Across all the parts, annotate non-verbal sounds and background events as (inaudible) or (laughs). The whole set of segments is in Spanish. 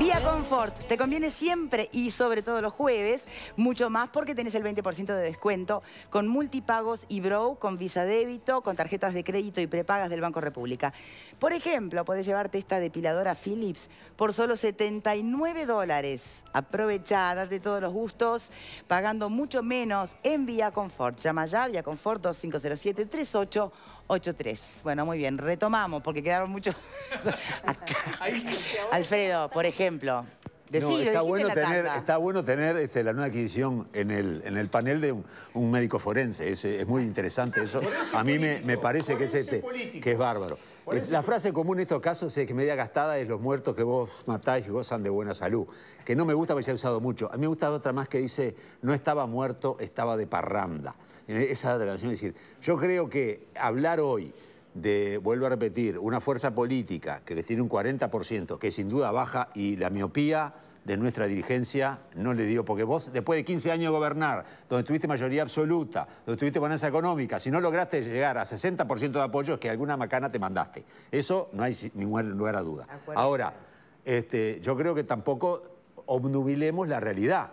Vía Confort, te conviene siempre y sobre todo los jueves, mucho más porque tenés el 20% de descuento con multipagos y Brow, con Visa Débito, con tarjetas de crédito y prepagas del Banco República. Por ejemplo, podés llevarte esta depiladora Philips por solo 79 dólares. Aprovechá, date todos los gustos, pagando mucho menos en Vía Confort. Llama ya, Vía Confort 2507 38 83. Bueno, muy bien, retomamos porque quedaron muchos... (laughs) Alfredo, por ejemplo. está, bueno tener, está, bueno tener, este, la nueva adquisición en el, en el panel de un, médico forense. Es, muy interesante eso. A mí me, parece que es, este, que es bárbaro. La frase común en estos casos es que media gastada es los muertos que vos matáis y gozan de buena salud. Que no me gusta porque se ha usado mucho. A mí me gusta otra más que dice, no estaba muerto, estaba de parranda. Esa declaración es decir, yo creo que hablar hoy de, vuelvo a repetir, una fuerza política que tiene un 40%, que sin duda baja, y la miopía de nuestra dirigencia no le dio, porque vos después de 15 años de gobernar, donde tuviste mayoría absoluta, donde tuviste bonanza económica, si no lograste llegar a 60% de apoyo es que alguna macana te mandaste. Eso no hay ningún lugar a duda. Ahora, este, yo creo que tampoco obnubilemos la realidad.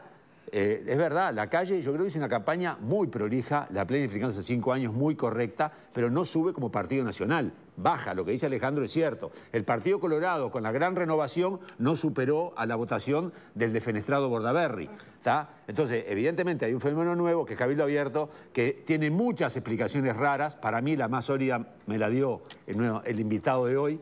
Eh, es verdad, la calle yo creo que hizo una campaña muy prolija, la planificación hace cinco años muy correcta, pero no sube como partido nacional. Baja, lo que dice Alejandro es cierto. El Partido Colorado, con la gran renovación, no superó a la votación del defenestrado Bordaberry. Entonces, evidentemente hay un fenómeno nuevo, que es Cabildo Abierto, que tiene muchas explicaciones raras. Para mí la más sólida me la dio el invitado de hoy,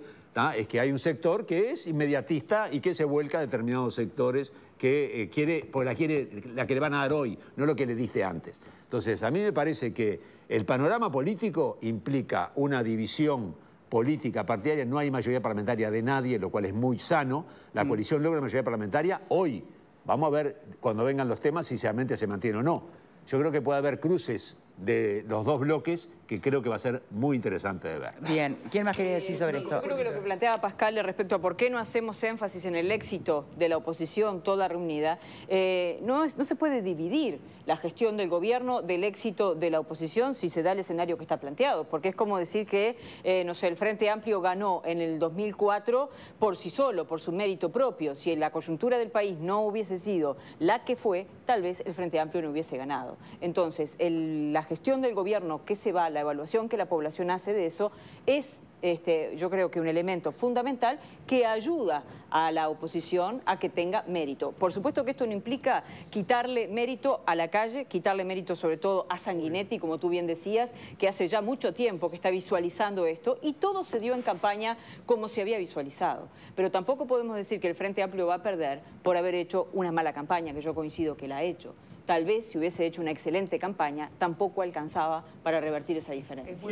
es que hay un sector que es inmediatista y que se vuelca a determinados sectores que eh, quiere, pues la, quiere, la que le van a dar hoy, no lo que le diste antes. Entonces, a mí me parece que el panorama político implica una división política partidaria, no hay mayoría parlamentaria de nadie, lo cual es muy sano. La mm. coalición logra mayoría parlamentaria hoy. Vamos a ver cuando vengan los temas si realmente se mantiene o no. Yo creo que puede haber cruces de los dos bloques que creo que va a ser muy interesante de ver. Bien, ¿quién más quería decir sobre esto? Yo creo que lo que planteaba Pascal respecto a por qué no hacemos énfasis en el éxito de la oposición toda reunida, eh, no, no se puede dividir la gestión del gobierno del éxito de la oposición si se da el escenario que está planteado, porque es como decir que, eh, no sé, el Frente Amplio ganó en el 2004 por sí solo, por su mérito propio. Si la coyuntura del país no hubiese sido la que fue, tal vez el Frente Amplio no hubiese ganado. Entonces, la gestión del gobierno que se va, la evaluación que la población hace de eso, es este, yo creo que un elemento fundamental que ayuda a la oposición a que tenga mérito. Por supuesto que esto no implica quitarle mérito a la calle, quitarle mérito sobre todo a Sanguinetti, como tú bien decías, que hace ya mucho tiempo que está visualizando esto y todo se dio en campaña como se había visualizado. Pero tampoco podemos decir que el Frente Amplio va a perder por haber hecho una mala campaña, que yo coincido que la ha hecho tal vez si hubiese hecho una excelente campaña, tampoco alcanzaba para revertir esa diferencia.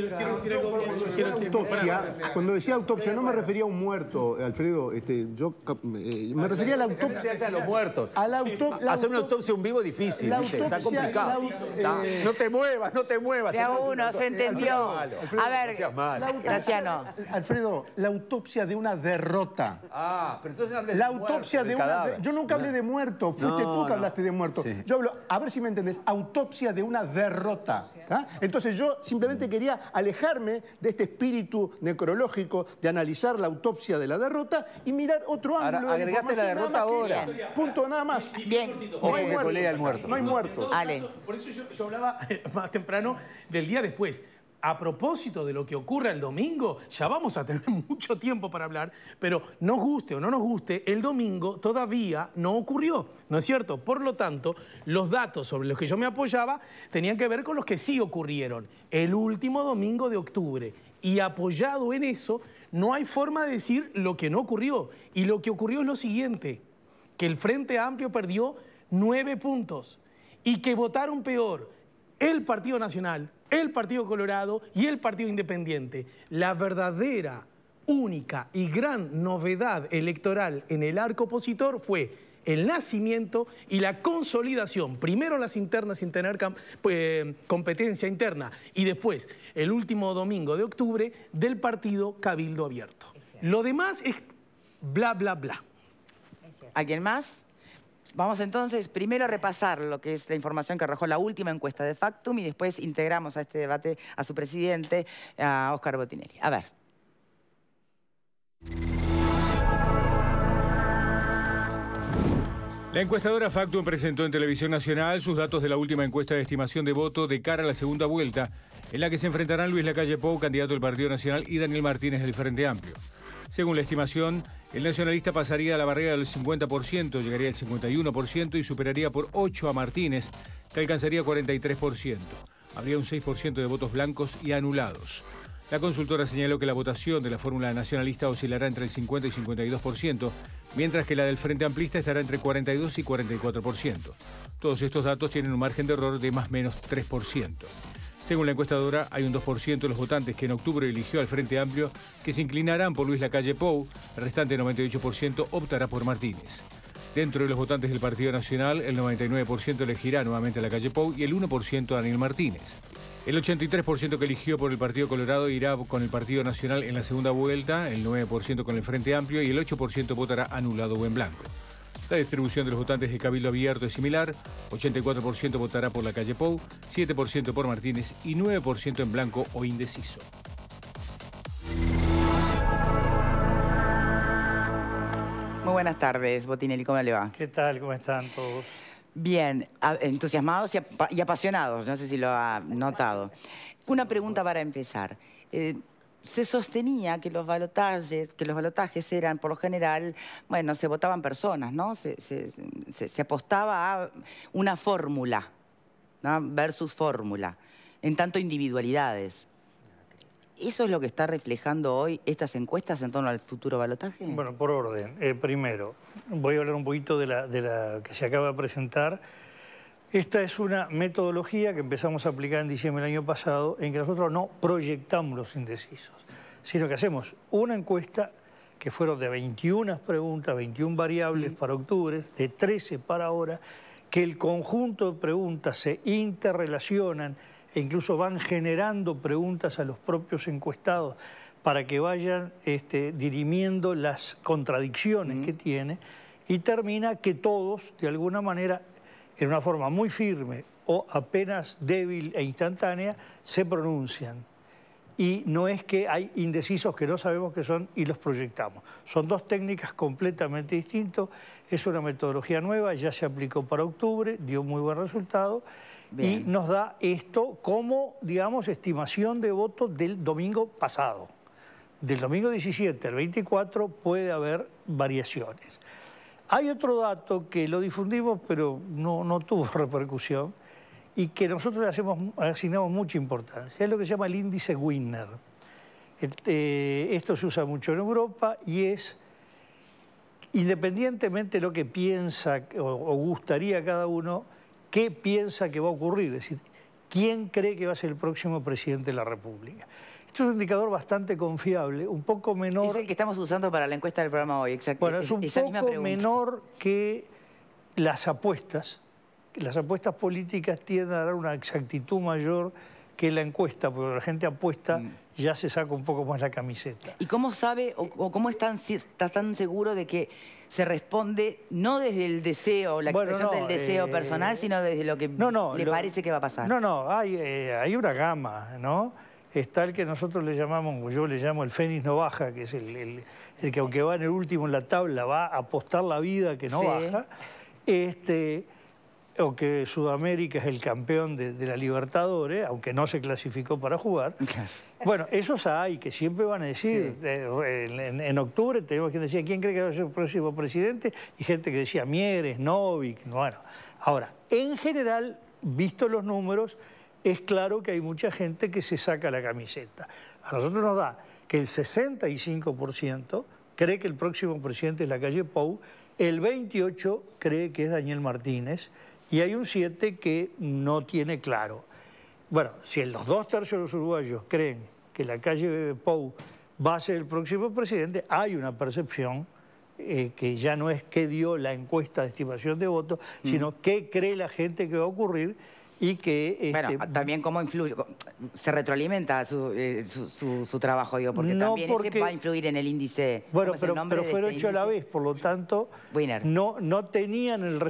Cuando decía autopsia, no me refería a un muerto, Alfredo, este, yo eh, me refería a la autopsia. a los muertos. Hacer una autopsia un vivo es difícil, está complicado. Eh, no te muevas, no te muevas. Ya uno, se entendió. a ver, Graciano. Alfredo, la autopsia de una derrota. Ah, pero entonces hablé La autopsia de, una... Yo nunca hablé de muerto, fuiste tú que hablaste de muerto. Yo hablo a ver si me entendés, autopsia de una derrota. ¿ah? Entonces yo simplemente quería alejarme de este espíritu necrológico de analizar la autopsia de la derrota y mirar otro ángulo. Ahora, agregaste la derrota ahora. Punto, nada más. Bien. No hay muerto. No hay muerto. Por eso, yo hablaba (laughs) más temprano del día después a propósito de lo que ocurra el domingo, ya vamos a tener (laughs) mucho tiempo para hablar, pero nos guste o no nos guste, el domingo todavía no ocurrió, ¿no es cierto? Por lo tanto, los datos sobre los que yo me apoyaba tenían que ver con los que sí ocurrieron el último domingo de octubre. Y apoyado en eso, no hay forma de decir lo que no ocurrió. Y lo que ocurrió es lo siguiente, que el Frente Amplio perdió nueve puntos y que votaron peor el Partido Nacional, el Partido Colorado y el Partido Independiente. La verdadera, única y gran novedad electoral en el arco opositor fue el nacimiento y la consolidación, primero las internas sin tener pues, competencia interna y después el último domingo de octubre del partido Cabildo Abierto. Lo demás es bla, bla, bla. ¿Alguien más? Vamos entonces primero a repasar lo que es la información que arrojó la última encuesta de Factum y después integramos a este debate a su presidente, a Oscar Botinelli. A ver. La encuestadora Factum presentó en Televisión Nacional sus datos de la última encuesta de estimación de voto de cara a la segunda vuelta, en la que se enfrentarán Luis Lacalle Pou, candidato del Partido Nacional, y Daniel Martínez del Frente Amplio. Según la estimación, el nacionalista pasaría a la barrera del 50%, llegaría al 51% y superaría por 8 a Martínez, que alcanzaría 43%. Habría un 6% de votos blancos y anulados. La consultora señaló que la votación de la fórmula nacionalista oscilará entre el 50 y 52%, mientras que la del Frente Amplista estará entre 42 y 44%. Todos estos datos tienen un margen de error de más o menos 3%. Según la encuestadora, hay un 2% de los votantes que en octubre eligió al Frente Amplio que se inclinarán por Luis Lacalle Pou, el restante 98% optará por Martínez. Dentro de los votantes del Partido Nacional, el 99% elegirá nuevamente a Lacalle Pou y el 1% a Daniel Martínez. El 83% que eligió por el Partido Colorado irá con el Partido Nacional en la segunda vuelta, el 9% con el Frente Amplio y el 8% votará anulado o en blanco. La distribución de los votantes de Cabildo Abierto es similar, 84% votará por la calle Pou, 7% por Martínez y 9% en blanco o indeciso. Muy buenas tardes, Botinelli, ¿cómo le va? ¿Qué tal? ¿Cómo están todos? Bien, entusiasmados y, apasionados, no sé si lo ha notado. Una pregunta para empezar. Eh, se sostenía que los balotajes, que los balotajes eran, por lo general, bueno, se votaban personas, ¿no? Se, apostaba a una fórmula, ¿no? versus fórmula, en tanto individualidades. ¿Eso es lo que está reflejando hoy estas encuestas en torno al futuro balotaje? Bueno, por orden. Eh, primero, voy a hablar un poquito de la, de la que se acaba de presentar. Esta es una metodología que empezamos a aplicar en diciembre del año pasado, en que nosotros no proyectamos los indecisos, sino que hacemos una encuesta que fueron de 21 preguntas, 21 variables para octubre, de 13 para ahora, que el conjunto de preguntas se interrelacionan e incluso van generando preguntas a los propios encuestados para que vayan este, dirimiendo las contradicciones que tiene y termina que todos, de alguna manera, en una forma muy firme o apenas débil e instantánea, se pronuncian. Y no es que hay indecisos que no sabemos qué son y los proyectamos. Son dos técnicas completamente distintas. Es una metodología nueva, ya se aplicó para octubre, dio muy buen resultado y nos da esto como, digamos, estimación de votos del domingo pasado. Del domingo 17 al 24 puede haber variaciones. Hay otro dato que lo difundimos, pero no, no tuvo (laughs) repercusión, y que nosotros le hacemos, asignamos mucha importancia. Es lo que se llama el índice Winner. Este, esto se usa mucho en Europa y es, independientemente de lo que piensa o gustaría cada uno, qué piensa que va a ocurrir, es decir, quién cree que va a ser el próximo presidente de la República. Esto es un indicador bastante confiable, un poco menor... Es el que estamos usando para la encuesta del programa hoy, exacto. Bueno, es un poco menor que las apuestas. Las apuestas políticas tienden a dar una exactitud mayor que la encuesta, porque la gente apuesta, mm. ya se saca un poco más la camiseta. ¿Y cómo sabe o, cómo está tan seguro de que se responde no desde el deseo, la expresión del deseo eh, personal, sino desde lo que le parece que va a pasar? No, no, hay, eh, hay una gama, ¿no? Está el que nosotros le llamamos, yo le llamo el Fénix no baja, que es el, que aunque va en el último en la tabla, va a apostar la vida que no baja. Este, o que Sudamérica es el campeón de, la Libertadores, aunque no se clasificó para jugar. Bueno, esos hay que siempre van a decir, eh, en, octubre tenemos quien decía, ¿quién cree que va a ser el próximo presidente? Y gente que decía, Mieres, Novik, bueno. Ahora, en general, visto los números, es claro que hay mucha gente que se saca la camiseta. A nosotros nos da que el 65% cree que el próximo presidente es la calle Pou, el 28% cree que es Daniel Martínez, y hay un 7 que no tiene claro. Bueno, si los dos tercios de los uruguayos creen que la calle Pou va a ser el próximo presidente, hay una percepción eh, que ya no es qué dio la encuesta de estimación de votos, mm. sino qué cree la gente que va a ocurrir y que... Bueno, este, también cómo influye, se retroalimenta su, eh, trabajo, digo, porque también ese va a influir en el índice. Bueno, pero, pero fueron este hecho a la vez, por lo tanto, no, no tenían el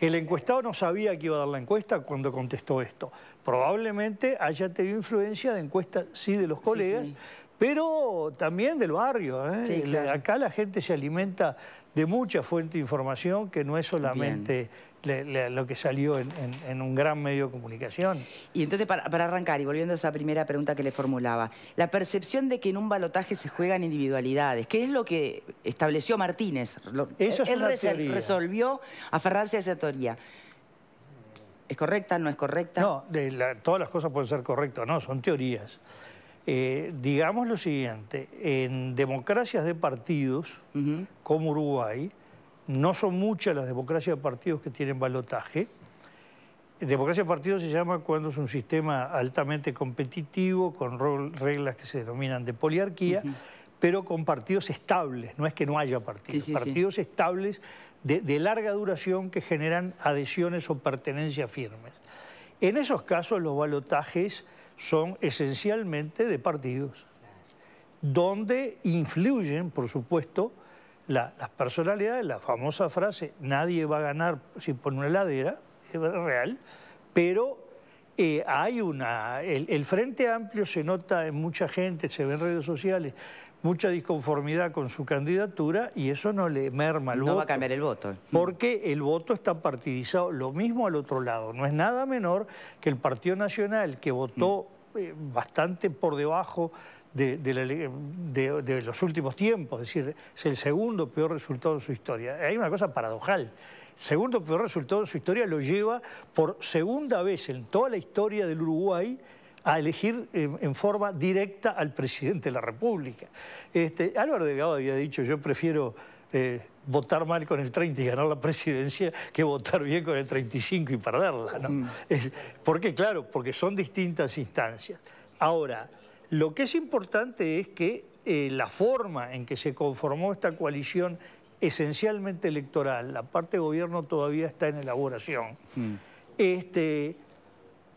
El encuestado no sabía que iba a dar la encuesta cuando contestó esto. Probablemente haya tenido influencia de encuesta, sí, de los colegas, pero también del barrio. ¿eh? Acá la gente se alimenta de mucha fuente de información que no es solamente lo que salió en, un gran medio de comunicación. Y entonces, para, arrancar, y volviendo a esa primera pregunta que le formulaba, la percepción de que en un balotaje se juegan individualidades, ¿qué es lo que estableció Martínez? Eso es él resolvió aferrarse a esa teoría. ¿Es correcta? ¿No es correcta? No, todas las cosas pueden ser correctas, no, son teorías. Eh, digamos lo siguiente, en democracias de partidos, como Uruguay, no son muchas las democracias de partidos que tienen balotaje. Democracia de partidos se llama cuando es un sistema altamente competitivo, con reglas que se denominan de poliarquía, pero con partidos estables, no es que no haya partidos, partidos estables de, larga duración que generan adhesiones o pertenencias firmes. En esos casos los balotajes son esencialmente de partidos, donde influyen, por supuesto, las personalidades, la famosa frase, nadie va a ganar si pone una heladera, es real, pero eh, hay una... el, Frente Amplio se nota en mucha gente, se ve en redes sociales, mucha disconformidad con su candidatura y eso no le merma el voto. No va a cambiar el voto. Porque el voto está partidizado. Lo mismo al otro lado. No es nada menor que el Partido Nacional, que votó eh, bastante por debajo de, de, los últimos tiempos, es decir, es el segundo peor resultado de su historia. Hay una cosa paradojal. El segundo peor resultado de su historia lo lleva por segunda vez en toda la historia del Uruguay a elegir en, forma directa al presidente de la República. Este, Álvaro Delgado había dicho, yo prefiero eh, votar mal con el 30 y ganar la presidencia que votar bien con el 35 y perderla. ¿no? Mm. ¿Por qué? Claro, porque son distintas instancias. Ahora, lo que es importante es que eh, la forma en que se conformó esta coalición esencialmente electoral, la parte de gobierno todavía está en elaboración, mm. este,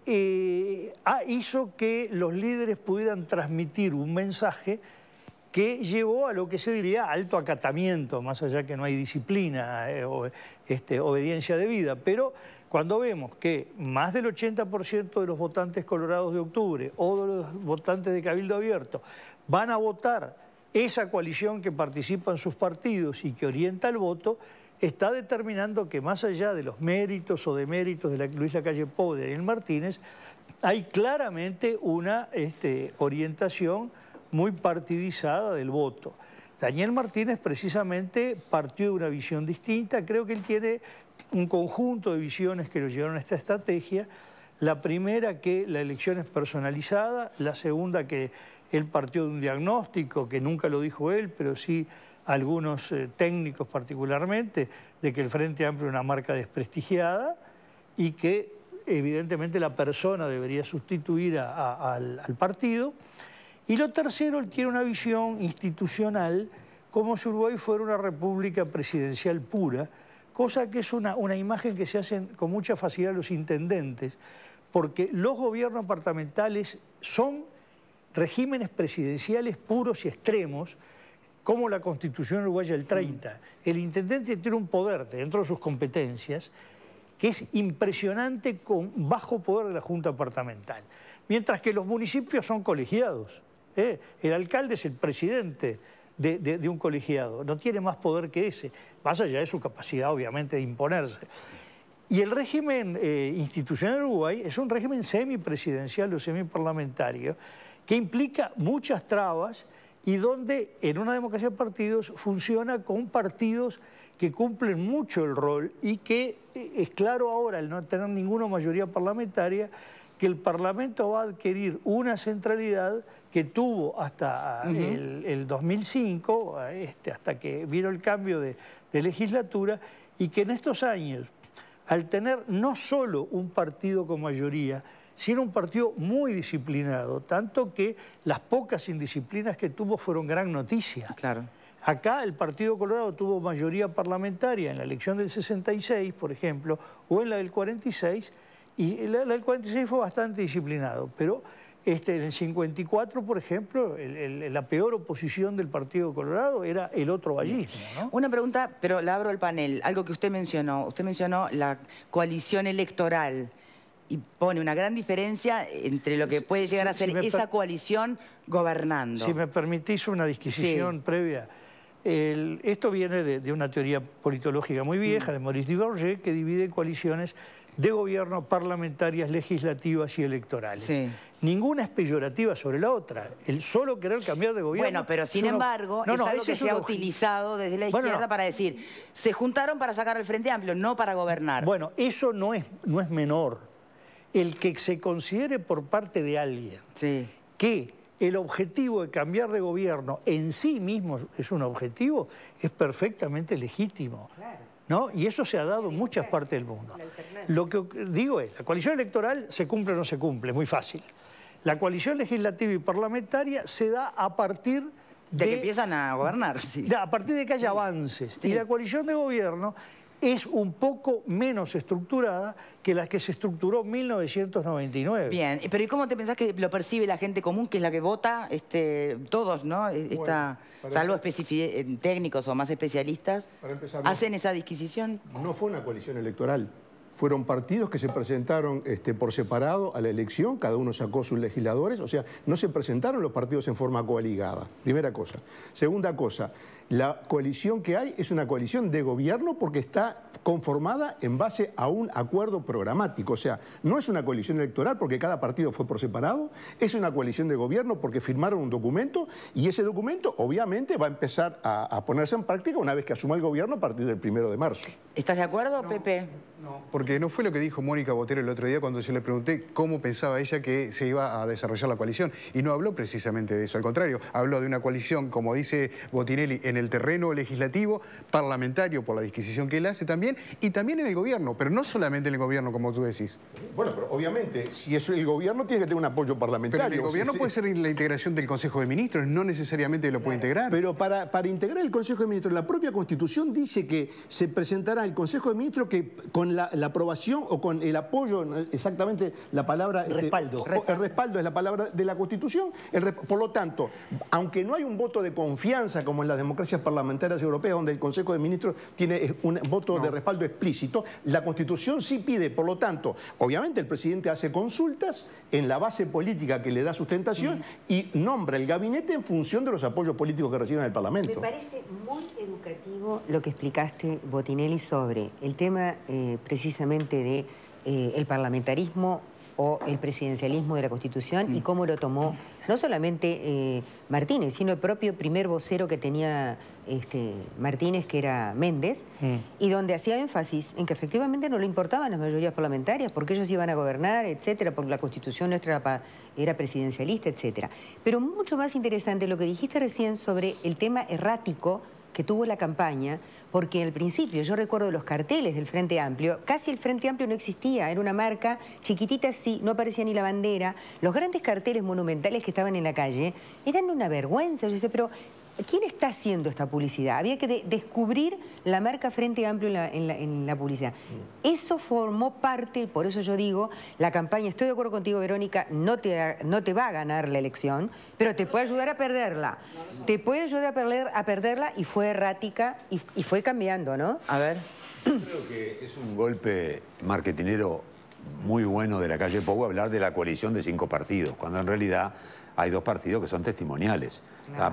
eh, ah, hizo que los líderes pudieran transmitir un mensaje que llevó a lo que se diría alto acatamiento, más allá que no hay disciplina eh, o este, obediencia de vida. Pero cuando vemos que más del 80% de los votantes colorados de octubre o de los votantes de Cabildo Abierto van a votar esa coalición que participa en sus partidos y que orienta el voto, está determinando que más allá de los méritos o deméritos de la Luisa Calle Pou y Daniel Martínez, hay claramente una este, orientación muy partidizada del voto. Daniel Martínez precisamente partió de una visión distinta, creo que él tiene un conjunto de visiones que lo llevaron a esta estrategia. La primera que la elección es personalizada, la segunda que él partió de un diagnóstico, que nunca lo dijo él, pero sí algunos eh, técnicos particularmente, de que el Frente Amplio es una marca desprestigiada y que evidentemente la persona debería sustituir al, partido. Y lo tercero, él tiene una visión institucional como si Uruguay fuera una república presidencial pura, cosa que es una, una imagen que se hace con mucha facilidad los intendentes, porque los gobiernos departamentales son regímenes presidenciales puros y extremos, como la Constitución uruguaya del 30. El intendente tiene un poder dentro de sus competencias que es impresionante con bajo poder de la Junta Departamental. Mientras que los municipios son colegiados. ¿eh? El alcalde es el presidente de, un colegiado, no tiene más poder que ese, más allá de su capacidad obviamente de imponerse. Y el régimen eh, institucional de Uruguay es un régimen semipresidencial o semiparlamentario que implica muchas trabas y donde en una democracia de partidos funciona con partidos que cumplen mucho el rol y que eh, es claro ahora, al no tener ninguna mayoría parlamentaria, que el Parlamento va a adquirir una centralidad que tuvo hasta el, 2005, este, hasta que vino el cambio de, de legislatura, y que en estos años, al tener no solo un partido con mayoría, sino un partido muy disciplinado, tanto que las pocas indisciplinas que tuvo fueron gran noticia. Claro. Acá el Partido Colorado tuvo mayoría parlamentaria en la elección del 66, por ejemplo, o en la del 46, y la, del 46 fue bastante disciplinado, pero este, en el 54, por ejemplo, la peor oposición del Partido Colorado era el otro vallismo. Una pregunta, pero la abro al panel, algo que usted mencionó. Usted mencionó la coalición electoral. y pone una gran diferencia entre lo que puede llegar a ser esa coalición gobernando. Si me permitís una disquisición previa. esto viene de, una teoría politológica muy vieja, mm. de Maurice Duverger, que divide coaliciones de gobierno parlamentarias, legislativas y electorales. Ninguna es peyorativa sobre la otra. El solo querer cambiar de gobierno... Bueno, pero sin embargo, es algo que se ha utilizado desde la izquierda para decir, se juntaron para sacar el Frente Amplio, no para gobernar. Bueno, eso no es, no es menor. El que se considere por parte de alguien que el objetivo de cambiar de gobierno en sí mismo es un objetivo, es perfectamente legítimo. Claro. ¿No? Y eso se ha dado en muchas partes del mundo. Lo que digo es, la coalición electoral se cumple o no se cumple, muy fácil. La coalición legislativa y parlamentaria se da a partir de, que empiezan a gobernar, sí. A partir de que haya avances. Y la coalición de gobierno es un poco menos estructurada que la que se estructuró en 1999. Bien, pero ¿y cómo te pensás que lo percibe la gente común, que es la que vota, este, todos, ¿no? Esta, salvo eh, técnicos o más especialistas, hacen esa disquisición? No fue una coalición electoral fueron partidos que se presentaron este, por separado a la elección, cada uno sacó sus legisladores, o sea, no se presentaron los partidos en forma coaligada, primera cosa. Segunda cosa, la coalición que hay es una coalición de gobierno porque está conformada en base a un acuerdo programático. O sea, no es una coalición electoral porque cada partido fue por separado, es una coalición de gobierno porque firmaron un documento y ese documento obviamente va a empezar a, ponerse en práctica una vez que asuma el gobierno a partir del primero de marzo. ¿Estás de acuerdo, Pepe? No, porque no fue lo que dijo Mónica Botero el otro día cuando yo le pregunté cómo pensaba ella que se iba a desarrollar la coalición. Y no habló precisamente de eso, al contrario, habló de una coalición, como dice Botinelli, en el terreno legislativo, parlamentario, por la disquisición que él hace también, y también en el gobierno, pero no solamente en el gobierno, como tú decís. Bueno, pero obviamente, si es el gobierno tiene que tener un apoyo parlamentario. Pero el gobierno puede ser la integración del Consejo de Ministros, no necesariamente lo puede integrar. Pero para, para integrar el Consejo de Ministros, la propia Constitución dice que se presentará el Consejo de Ministros que con la, aprobación o con el apoyo, exactamente la palabra... Este, respaldo. el respaldo es la palabra de la Constitución. por lo tanto, aunque no hay un voto de confianza como en las democracias parlamentarias europeas, donde el Consejo de Ministros tiene un voto de respaldo explícito, la Constitución sí pide, por lo tanto, obviamente el presidente hace consultas en la base política que le da sustentación y nombra el gabinete en función de los apoyos políticos que reciben el Parlamento. Me parece muy educativo lo que explicaste, Botinelli, sobre el tema eh, precisamente de eh, el parlamentarismo o el presidencialismo de la Constitución y cómo lo tomó no solamente eh, Martínez, sino el propio primer vocero que tenía este, Martínez, que era Méndez, mm. y donde hacía énfasis en que efectivamente no le importaban las mayorías parlamentarias, porque ellos iban a gobernar, etcétera, porque la Constitución nuestra era presidencialista, etcétera. Pero mucho más interesante lo que dijiste recién sobre el tema errático que tuvo la campaña, porque al principio yo recuerdo los carteles del Frente Amplio, casi el Frente Amplio no existía, era una marca chiquitita así, no aparecía ni la bandera, los grandes carteles monumentales que estaban en la calle eran una vergüenza, yo decía, pero ¿Quién está haciendo esta publicidad? Había que descubrir la marca Frente Amplio en la, publicidad. Eso formó parte, por eso yo digo, la campaña, estoy de acuerdo contigo, Verónica, no te, no te va a ganar la elección, pero te puede ayudar a perderla. Te puede ayudar a, perder, a perderla y fue errática y, fue cambiando, ¿no? A ver. (clears throat) creo que es un golpe marketinero muy bueno de la calle Pou hablar de la coalición de cinco partidos, cuando en realidad hay dos partidos que son testimoniales,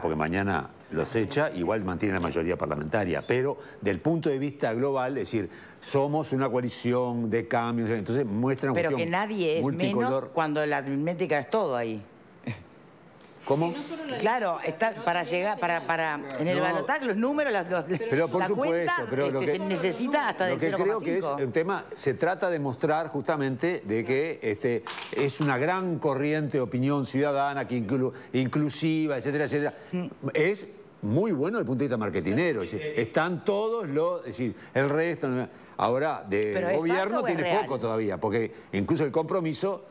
porque mañana los echa, igual mantiene la mayoría parlamentaria, pero del punto de vista global, es decir, somos una coalición de cambios, entonces muestra una Pero que nadie es menos cuando la aritmética es todo ahí. ¿Cómo? claro, está para llegar, para, para en el no, los números, las, los, pero por la supuesto, cuenta, pero lo que, se necesita hasta lo que creo que es un tema, se trata de mostrar justamente de que este, es una gran corriente de opinión ciudadana, que inclusiva, etcétera, etcétera. Mm. Es muy bueno desde el punto de vista marketinero. están todos los, es decir, el resto. Ahora, de gobierno tiene poco todavía, porque incluso el compromiso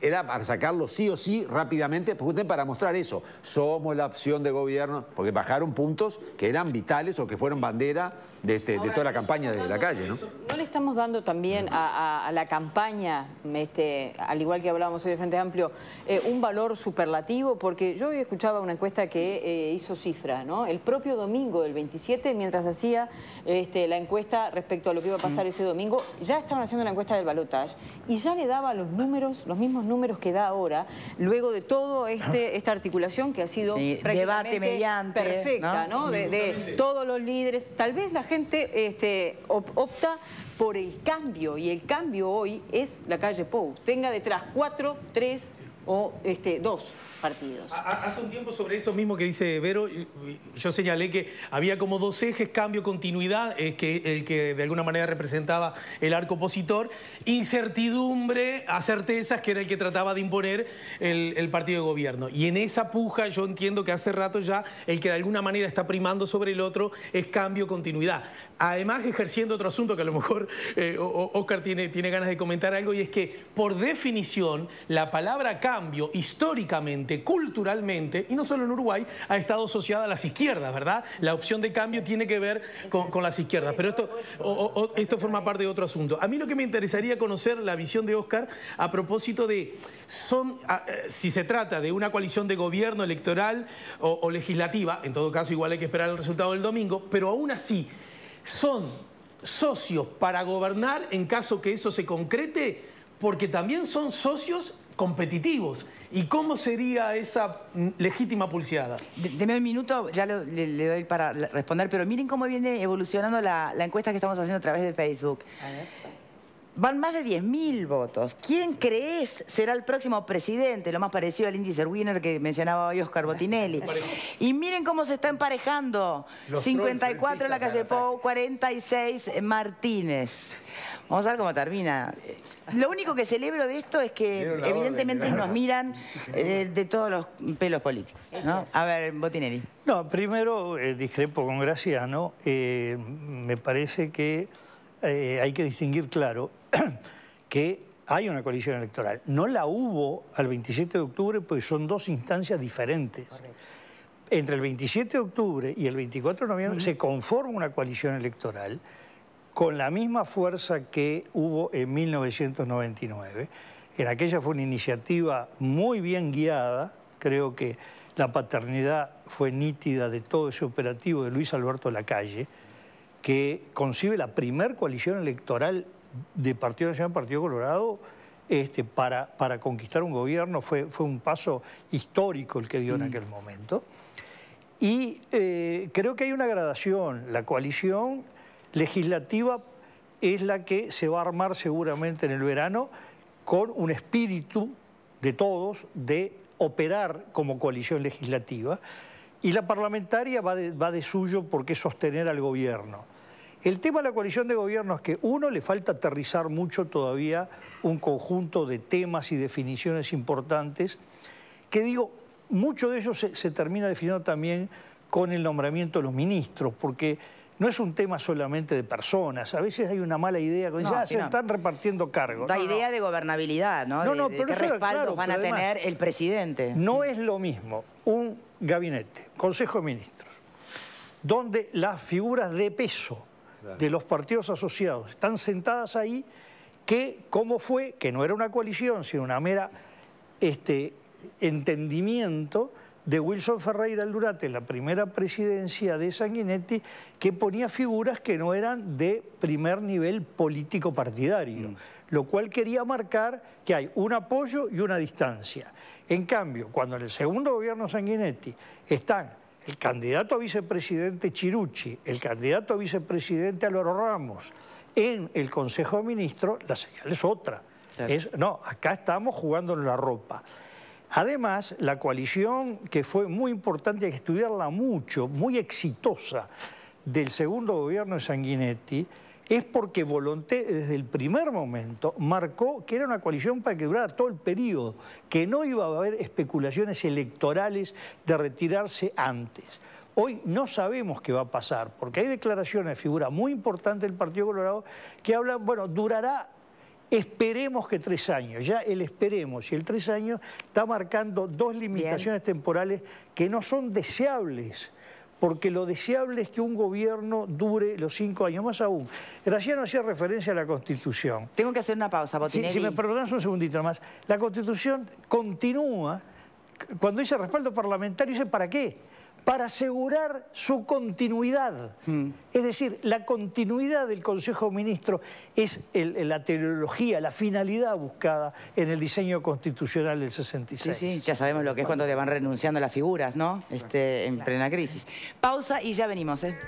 era para sacarlo sí o sí rápidamente, para mostrar eso. Somos la opción de gobierno, porque bajaron puntos que eran vitales o que fueron bandera de, este, toda la campaña de la calle. ¿no? ¿No le estamos dando también a, la campaña, este, al igual que hablábamos hoy de Frente Amplio, eh, un valor superlativo? Porque yo hoy escuchaba una encuesta que eh, hizo cifra, ¿no? El propio domingo del 27, mientras hacía este, la encuesta respecto a lo que iba a pasar mm. ese domingo, ya estaban haciendo la encuesta del balotage y ya le daba los números, los mismos números que da ahora, luego de todo este, esta articulación que ha sido debate mediante, perfecta, ¿no? De, todos los líderes. Tal vez la gente este, opta por el cambio y el cambio hoy es la calle Pou. Tenga detrás cuatro, tres o este, dos partidos. Hace un tiempo sobre eso mismo que dice Vero, yo señalé que había como dos ejes, cambio, continuidad, que el que de alguna manera representaba el arco opositor, incertidumbre a certezas, que era el que trataba de imponer el, partido de gobierno. Y en esa puja yo entiendo que hace rato ya el que de alguna manera está primando sobre el otro es cambio, continuidad. Además, ejerciendo otro asunto que a lo mejor eh, Oscar tiene, tiene ganas de comentar algo, y es que por definición la palabra cambio históricamente culturalmente, y no solo en Uruguay, ha estado asociada a las izquierdas, ¿verdad? La opción de cambio tiene que ver con, las izquierdas, pero esto, esto forma parte de otro asunto. A mí lo que me interesaría conocer la visión de Oscar a propósito de, son, eh, si se trata de una coalición de gobierno electoral o, o legislativa, en todo caso igual hay que esperar el resultado del domingo, pero aún así, son socios para gobernar en caso que eso se concrete, porque también son socios competitivos. ¿Y cómo sería esa legítima pulseada? Deme un minuto, ya le, doy para responder, pero miren cómo viene evolucionando la, encuesta que estamos haciendo a través de Facebook. Van más de 10.000 votos. ¿Quién crees será el próximo presidente? Lo más parecido al índice Winner que mencionaba hoy Oscar Botinelli. Y miren cómo se está emparejando. 54 en la calle Pou, 46 Martínez. Vamos a ver cómo termina. Lo único que celebro de esto es que evidentemente nos miran eh, de todos los pelos políticos. A ver, Botinelli. No, primero eh, discrepo con Graciano. Eh, me parece que hay que distinguir claro (clears throat) que hay una coalición electoral. No la hubo al 27 de octubre porque son dos instancias diferentes. Entre el 27 de octubre y el 24 de noviembre se conforma una coalición electoral con la misma fuerza que hubo en 1999. En aquella fue una iniciativa muy bien guiada, creo que la paternidad fue nítida de todo ese operativo de Luis Alberto Lacalle, que concibe la primer coalición electoral de Partido Nacional Partido Colorado este, para, para conquistar un gobierno, fue, fue un paso histórico el que dio en mm. aquel momento. Y eh, creo que hay una gradación. La coalición legislativa es la que se va a armar seguramente en el verano con un espíritu de todos de operar como coalición legislativa y la parlamentaria va de, suyo porque sostener al gobierno. El tema de la coalición de gobierno es que uno le falta aterrizar mucho todavía un conjunto de temas y definiciones importantes que digo, mucho de ellos se, se termina definiendo también con el nombramiento de los ministros, porque no es un tema solamente de personas. A veces hay una mala idea, cuando ya se están repartiendo cargos. La idea de gobernabilidad, ¿no? no, de, qué respaldos van a tener el presidente. No es lo mismo un gabinete, Consejo de Ministros, donde las figuras de peso de los partidos asociados están sentadas ahí, que cómo fue, que no era una coalición, sino una mera este, entendimiento de Wilson Ferreira Durate en la primera presidencia de Sanguinetti que ponía figuras que no eran de primer nivel político partidario, mm. lo cual quería marcar que hay un apoyo y una distancia. En cambio, cuando en el segundo gobierno Sanguinetti están el candidato a vicepresidente Chirucci, el candidato a vicepresidente Aloro Ramos, en el Consejo de Ministros, la señal es otra. Es, no, acá estamos jugando en la ropa. Además, la coalición, que fue muy importante, hay que estudiarla mucho, muy exitosa, del segundo gobierno de Sanguinetti, es porque Volonté desde el primer momento marcó que era una coalición para que durara todo el periodo, que no iba a haber especulaciones electorales de retirarse antes. Hoy no sabemos qué va a pasar, porque hay declaraciones de figura muy importante del Partido Colorado que hablan, bueno, durará esperemos que tres años. Ya el esperemos y el tres años está marcando dos limitaciones temporales que no son deseables porque lo deseable es que un gobierno dure los cinco años, más aún. Graciano hacía referencia a la Constitución. Tengo que hacer una pausa, Botinelli. Si, si me perdonas un segundito más. La Constitución continúa, cuando dice respaldo parlamentario, dice ¿para qué? Para asegurar su continuidad. Hmm. Es decir, la continuidad del Consejo Ministro es la teología, la finalidad buscada en el diseño constitucional del 66. Sí, sí, ya sabemos lo que es cuando te van renunciando las figuras, ¿no? Este, en plena crisis. Pausa y ya venimos, ¿eh?